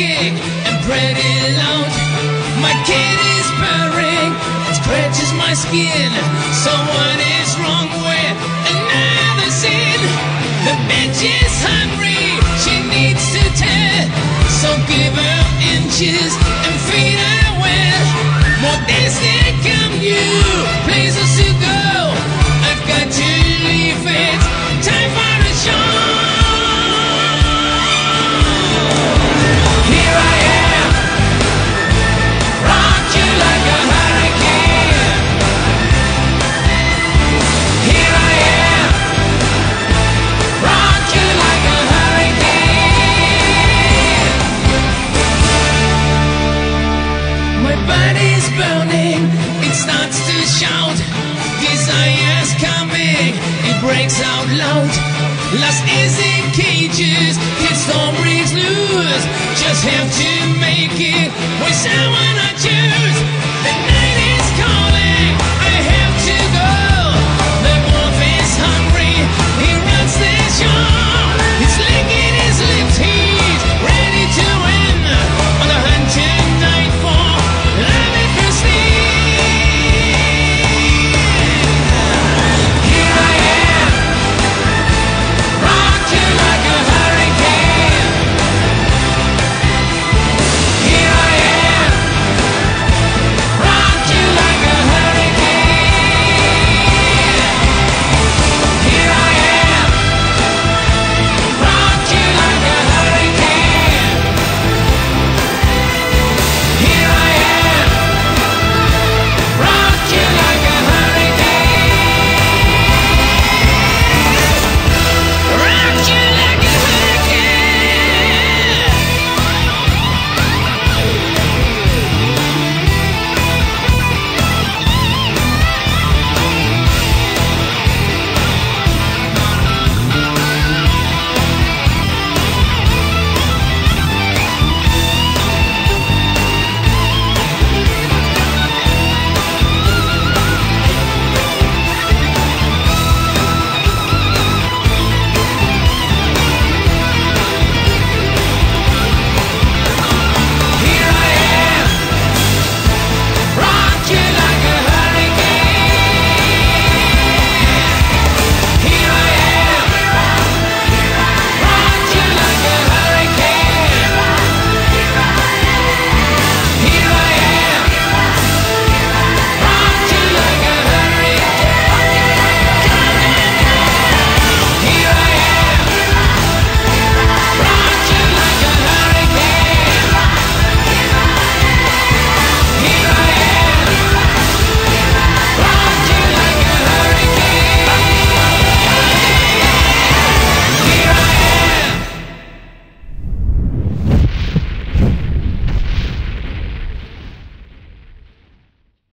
shaking and pretty loud. My kid is purring, it scratches my skin. So what is wrong with another sin? The bitch is hungry, she needs to tell. So give her inches breaks out loud. Lost is in cages, his storm breaks loose. Just have to make it with someone I choose.